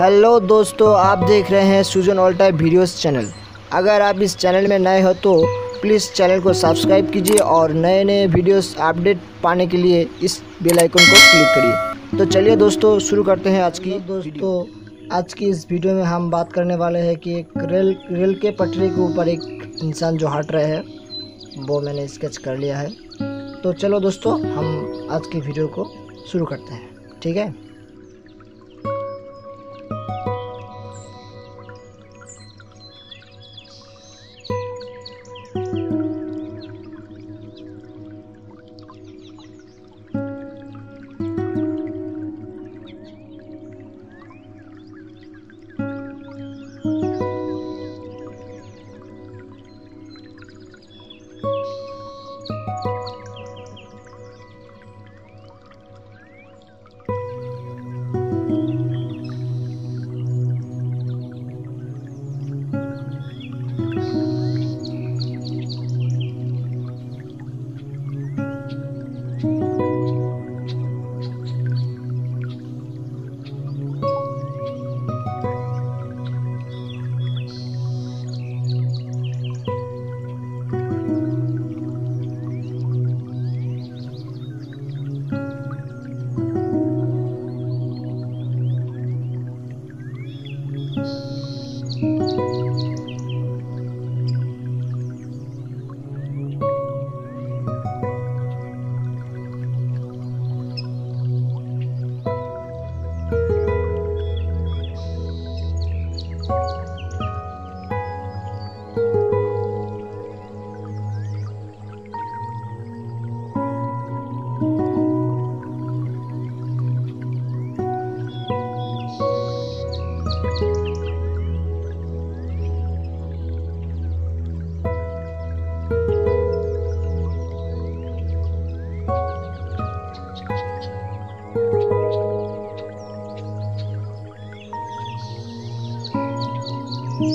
Hello दोस्तों आप देख रहे हैं Sujan all type videos channel अगर आप इस चैनल में नए हो तो प्लीज़ चैनल को सब्सक्राइब कीजिए और नए नए वीडियोस अपडेट पाने के लिए इस बेल आइकन को क्लिक करिए। तो चलिए दोस्तों शुरू करते हैं आज की दोस्तों आज की इस वीडियो में हम बात करने वाले हैं कि एक रेल रेल के पटरी के ऊपर एक इंसान जो हट रहे हैं वो मैंने स्केच कर लिया है। तो चलो दोस्तों हम आज की वीडियो को शुरू करते हैं ठीक है? तो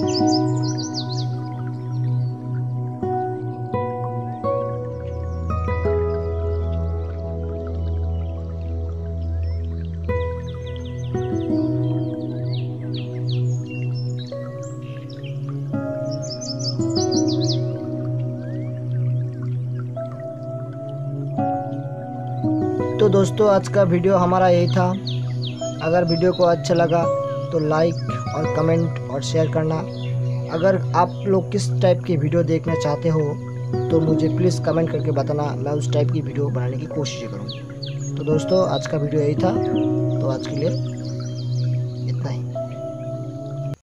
दोस्तों, आज का वीडियो हमारा यही था। अगर वीडियो को अच्छा लगा तो लाइक और कमेंट और शेयर करना। अगर आप लोग किस टाइप की वीडियो देखना चाहते हो तो मुझे प्लीज़ कमेंट करके बताना। मैं उस टाइप की वीडियो बनाने की कोशिश करूँ तो दोस्तों, आज का वीडियो यही था। तो आज के लिए